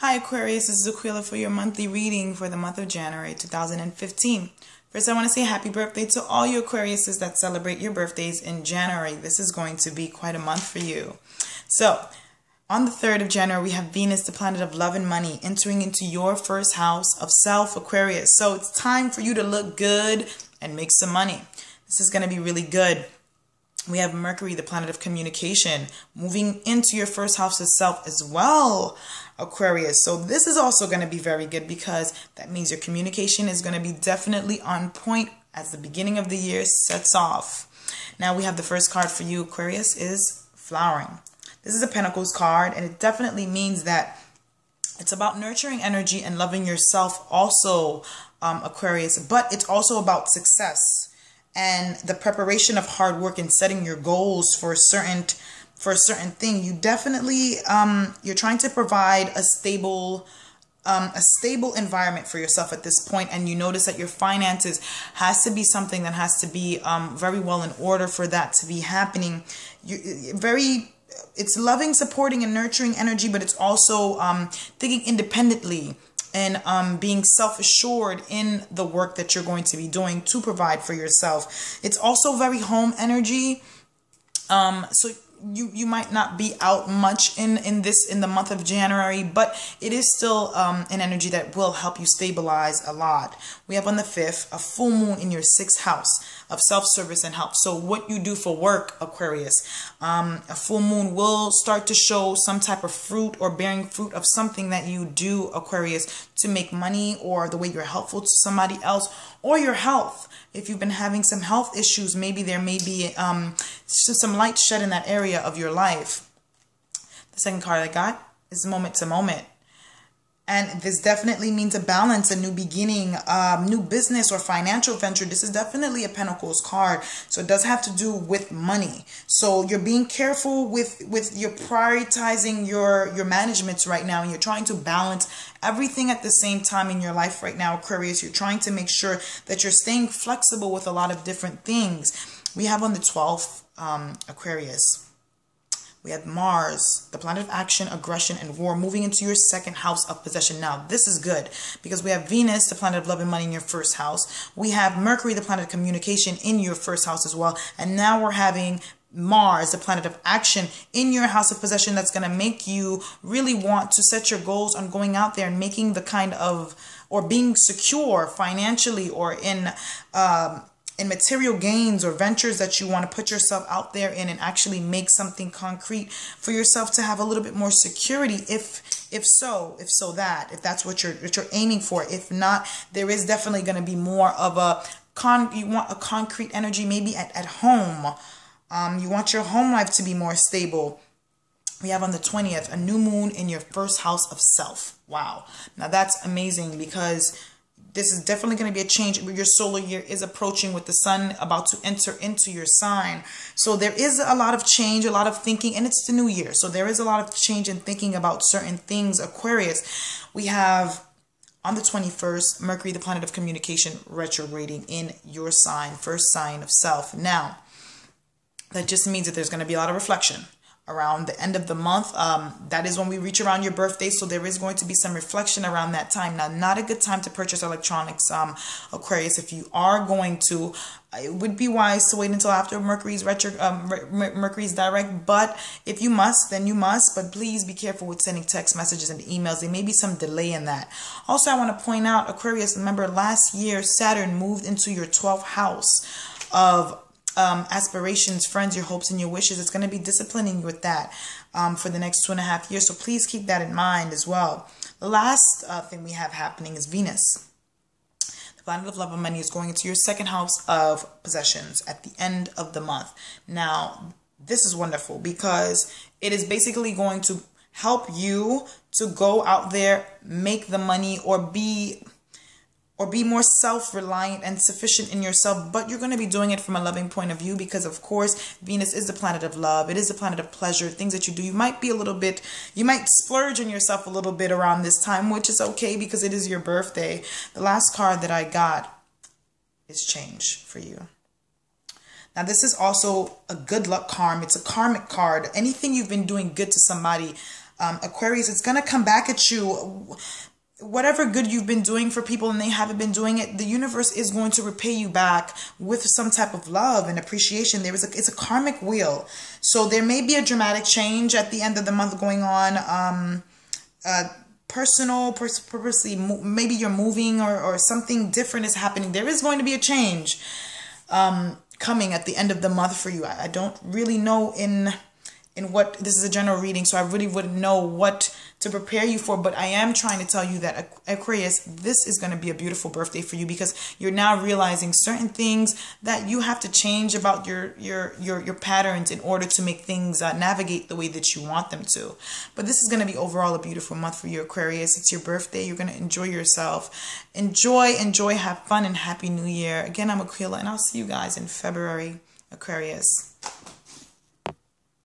Hi Aquarius, this is Aquila for your monthly reading for the month of January 2015. First, I want to say happy birthday to all you Aquariuses that celebrate your birthdays in January. This is going to be quite a month for you. So, on the 3rd of January, we have Venus, the planet of love and money, entering into your first house of self, Aquarius. So, it's time for you to look good and make some money. This is going to be really good. We have Mercury, the planet of communication, moving into your first house of self as well, Aquarius. So this is also going to be very good because that means your communication is going to be definitely on point as the beginning of the year sets off. Now we have the first card for you, Aquarius, is flowering. This is a Pentacles card, and it definitely means that it's about nurturing energy and loving yourself also, um, Aquarius, but it's also about success and the preparation of hard work and setting your goals for a certain for a certain thing you definitely um, you're trying to provide a stable um, a stable environment for yourself at this point and you notice that your finances has to be something that has to be um, very well in order for that to be happening. You very it's loving supporting and nurturing energy but it's also um, thinking independently and um, being self assured in the work that you're going to be doing to provide for yourself. It's also very home energy. Um, so you you might not be out much in in this in the month of January, but it is still um, an energy that will help you stabilize a lot. We have on the fifth a full moon in your sixth house of self service and help. So what you do for work, Aquarius, um, a full moon will start to show some type of fruit or bearing fruit of something that you do, Aquarius, to make money or the way you're helpful to somebody else or your health. If you've been having some health issues, maybe there may be um, some light shed in that area of your life. The second card I got is moment to moment. And this definitely means a balance, a new beginning, um, new business or financial venture. This is definitely a Pentacles card. So it does have to do with money. So you're being careful with, with you're prioritizing your, your managements right now. And you're trying to balance everything at the same time in your life right now, Aquarius. You're trying to make sure that you're staying flexible with a lot of different things. We have on the 12th, um, Aquarius we had Mars, the planet of action, aggression, and war, moving into your second house of possession. Now, this is good because we have Venus, the planet of love and money, in your first house. We have Mercury, the planet of communication, in your first house as well. And now we're having Mars, the planet of action, in your house of possession that's going to make you really want to set your goals on going out there and making the kind of, or being secure financially or in, um, in material gains or ventures that you want to put yourself out there in and actually make something concrete for yourself to have a little bit more security if if so if so that if that's what you're what you're aiming for. If not there is definitely going to be more of a con you want a concrete energy maybe at, at home. Um you want your home life to be more stable. We have on the 20th a new moon in your first house of self. Wow. Now that's amazing because this is definitely going to be a change. Your solar year is approaching with the sun about to enter into your sign. So there is a lot of change, a lot of thinking, and it's the new year. So there is a lot of change in thinking about certain things. Aquarius, we have on the 21st, Mercury, the planet of communication, retrograding in your sign, first sign of self. Now, that just means that there's going to be a lot of reflection around the end of the month. Um, that is when we reach around your birthday. So there is going to be some reflection around that time. Now, not a good time to purchase electronics, um, Aquarius. If you are going to, it would be wise to wait until after Mercury's retro, um, Mercury's direct. But if you must, then you must. But please be careful with sending text messages and emails. There may be some delay in that. Also, I want to point out, Aquarius, remember last year, Saturn moved into your 12th house of um, aspirations, friends, your hopes, and your wishes. It's going to be disciplining you with that um, for the next two and a half years. So please keep that in mind as well. The last uh, thing we have happening is Venus. The planet of love and money is going into your second house of possessions at the end of the month. Now, this is wonderful because it is basically going to help you to go out there, make the money, or be or be more self-reliant and sufficient in yourself but you're going to be doing it from a loving point of view because of course venus is the planet of love. It is the planet of pleasure things that you do. You might be a little bit you might splurge on yourself a little bit around this time which is okay because it is your birthday. The last card that i got is change for you. Now this is also a good luck card. it's a karmic card. Anything you've been doing good to somebody Um, Aquarius, it's going to come back at you whatever good you've been doing for people and they haven't been doing it the universe is going to repay you back with some type of love and appreciation. There is a it's a karmic wheel. So there may be a dramatic change at the end of the month going on um uh personal purposely maybe you're moving or, or something different is happening. There is going to be a change um coming at the end of the month for you. I, I don't really know in in what this is a general reading so i really wouldn't know what to prepare you for but i am trying to tell you that aquarius this is going to be a beautiful birthday for you because you're now realizing certain things that you have to change about your your your, your patterns in order to make things uh, navigate the way that you want them to. But this is going to be overall a beautiful month for you aquarius. It's your birthday. You're going to enjoy yourself. Enjoy enjoy. Have fun and happy new year. Again i'm aquila and i'll see you guys in february aquarius